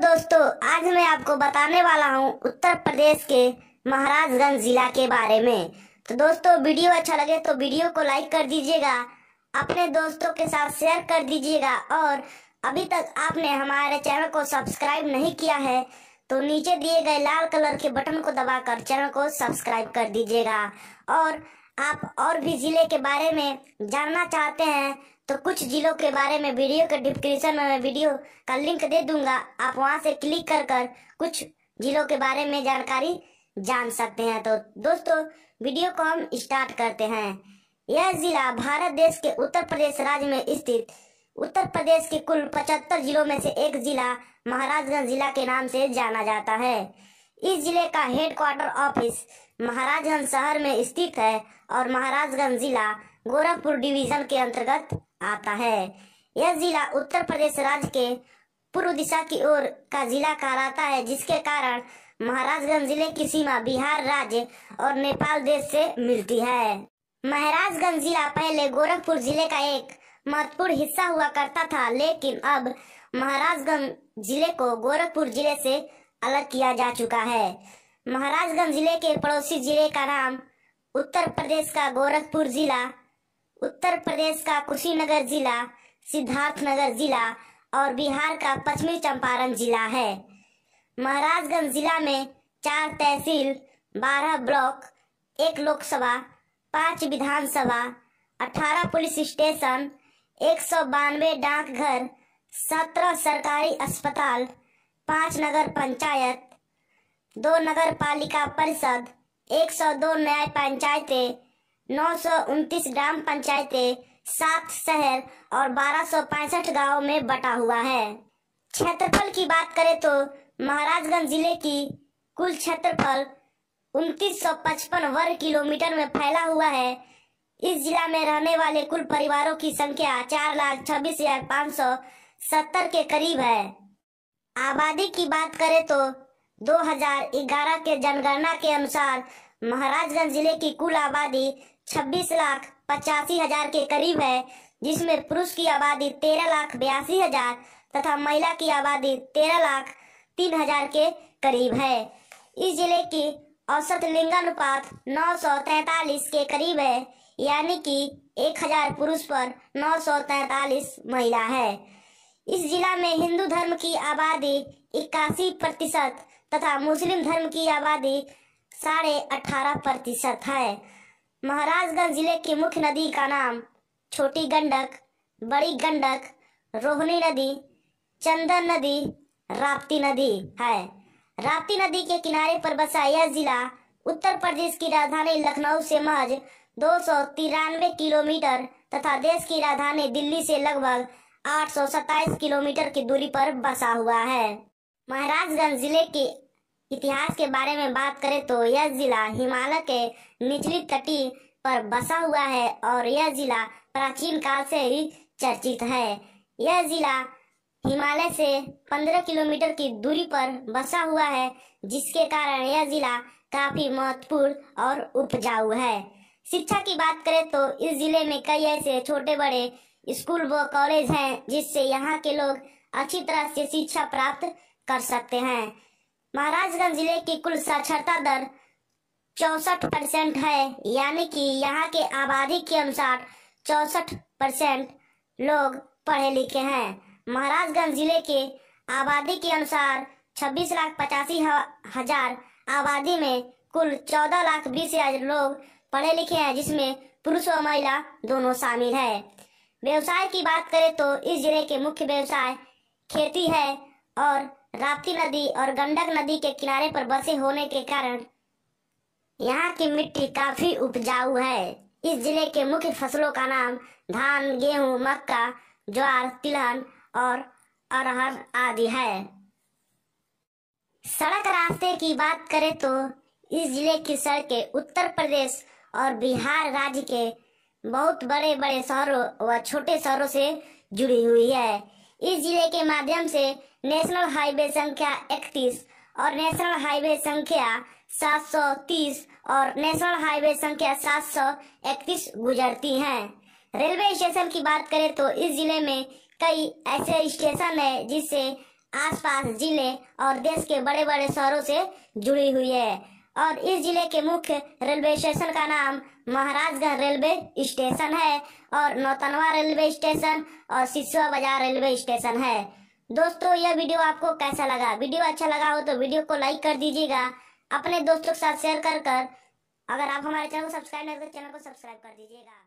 दोस्तों, आज मैं आपको बताने वाला हूँ उत्तर प्रदेश के महाराजगंज जिला के बारे में। तो दोस्तों, वीडियो अच्छा लगे तो वीडियो को लाइक कर दीजिएगा, अपने दोस्तों के साथ शेयर कर दीजिएगा और अभी तक आपने हमारे चैनल को सब्सक्राइब नहीं किया है तो नीचे दिए गए लाल कलर के बटन को दबाकर चैनल को सब्सक्राइब कर दीजिएगा। और आप और भी ज़िले के बारे में जानना चाहते हैं तो कुछ जिलों के बारे में वीडियो के डिस्क्रिप्शन में वीडियो का लिंक दे दूँगा। आप वहाँ से क्लिक कर कर कुछ जिलों के बारे में जानकारी जान सकते हैं। तो दोस्तों, वीडियो को हम स्टार्ट करते हैं। यह जिला भारत देश के उत्तर प्रदेश राज्य में स्थित। उत्तर प्रदेश के कुल 75 जिलों में से एक जिला महाराजगंज जिला के नाम से जाना जाता है। इस ज़िले का हेडक्वार्टर ऑफ़िस महाराजगंज शहर में स्थित है और महाराजगंज जिला गोरखपुर डिवीज़न के अंतर्गत आता है। यह जिला उत्तर प्रदेश राज्य के पूर्व दिशा की ओर का जिला कहलाता है, जिसके कारण महाराजगंज ज़िले की सीमा बिहार राज्य और नेपाल देश से मिलती है। महाराजगंज जिला पहले गोरखपुर ज़िले का एक महत्वपूर्ण हिस्सा हुआ करता था, लेकिन अब महाराजगंज ज़िले को गोरखपुर ज़िले से अलग किया जा चुका है। महाराजगंज ज़िले के पड़ोसी ज़िले का नाम उत्तर प्रदेश का गोरखपुर जिला उत्तर प्रदेश का कुशीनगर जिला, सिद्धार्थनगर जिला और बिहार का पश्चिमी चंपारण जिला है। महाराजगंज जिला में चार तहसील, बारह ब्लॉक, एक लोकसभा, पाँच विधानसभा, अठारह पुलिस स्टेशन, एक सौ बानवे डाकघर, सत्रह सरकारी अस्पताल, पाँच नगर पंचायत, दो नगर पालिका परिषद, एक सौ दो न्याय पंचायतें नौ सौ उनतीस ग्राम पंचायतें सात शहर और बारह सौ पैंसठ गाँव में बटा हुआ है। क्षेत्रफल की बात करें तो महाराजगंज ज़िले की कुल क्षेत्रफल उनतीस सौ पचपन वर्ग किलोमीटर में फैला हुआ है। इस जिला में रहने वाले कुल परिवारों की संख्या चार लाख छब्बीस हज़ार पाँच सौ सत्तर के करीब है। आबादी की बात करें तो 2011 के जनगणना के अनुसार महाराजगंज ज़िले की कुल आबादी 26 लाख पचासी हज़ार के करीब है, जिसमें पुरुष की आबादी तेरह लाख बयासी हज़ार तथा महिला की आबादी तेरह लाख तीन हज़ार के करीब है। इस ज़िले की औसत लिंगानुपात नौ सौ तैतालीस के करीब है, यानी कि एक हज़ार पुरुष पर नौ सौ तैतालीस महिला है। इस जिला में हिंदू धर्म की आबादी इक्यासी प्रतिशत तथा मुस्लिम धर्म की आबादी साढ़े अठारह प्रतिशत है। महाराजगंज ज़िले की मुख्य नदी का नाम छोटी गंडक, बड़ी गंडक रोहनी नदी, चंदन नदी, राप्ती नदी है। राप्ती नदी के किनारे पर बसा यह जिला उत्तर प्रदेश की राजधानी लखनऊ से महज दो सौ तिरानवे किलोमीटर तथा देश की राजधानी दिल्ली से लगभग आठ सौ सत्ताईस किलोमीटर की दूरी पर बसा हुआ है। महाराजगंज ज़िले के इतिहास के बारे में बात करें तो यह जिला हिमालय के निचली तटी पर बसा हुआ है और यह जिला प्राचीन काल से ही चर्चित है। यह जिला हिमालय से 15 किलोमीटर की दूरी पर बसा हुआ है, जिसके कारण यह जिला काफ़ी महत्वपूर्ण और उपजाऊ है। शिक्षा की बात करें तो इस ज़िले में कई ऐसे छोटे बड़े स्कूल व कॉलेज हैं, जिससे यहाँ के लोग अच्छी तरह से शिक्षा प्राप्त कर सकते हैं। महाराजगंज ज़िले की कुल साक्षरता दर चौसठ परसेंट है, यानी कि यहाँ के आबादी के अनुसार चौसठ परसेंट लोग पढ़े लिखे हैं। महाराजगंज ज़िले के आबादी के अनुसार छब्बीस लाख पचासी हज़ार आबादी में कुल चौदह लाख बीस हज़ार लोग पढ़े लिखे हैं, जिसमें पुरुष और महिला दोनों शामिल है। व्यवसाय की बात करें तो इस ज़िले के मुख्य व्यवसाय खेती है और राप्ती नदी और गंडक नदी के किनारे पर बसे होने के कारण यहाँ की मिट्टी काफ़ी उपजाऊ है। इस ज़िले के मुख्य फ़सलों का नाम धान, गेहूँ, मक्का, ज्वार, तिलहन और अरहर आदि है। सड़क रास्ते की बात करें तो इस ज़िले की सड़कें उत्तर प्रदेश और बिहार राज्य के बहुत बड़े बड़े शहरों व छोटे शहरों से जुड़ी हुई है। इस ज़िले के माध्यम से नेशनल हाईवे संख्या 31 और नेशनल हाईवे संख्या 730 और नेशनल हाईवे संख्या 731 गुजरती हैं। रेलवे स्टेशन की बात करें तो इस ज़िले में कई ऐसे स्टेशन है जिससे आसपास ज़िले और देश के बड़े बड़े शहरों से जुड़ी हुई है और इस ज़िले के मुख्य रेलवे स्टेशन का नाम महाराजगंज रेलवे स्टेशन है और नौतनवा रेलवे स्टेशन और सिसुआ बाज़ार रेलवे स्टेशन है। दोस्तों, यह वीडियो आपको कैसा लगा? वीडियो अच्छा लगा हो तो वीडियो को लाइक कर दीजिएगा। अपने दोस्तों के साथ शेयर कर कर अगर आप हमारे चैनल को सब्सक्राइब नहीं करते, चैनल को सब्सक्राइब कर दीजिएगा।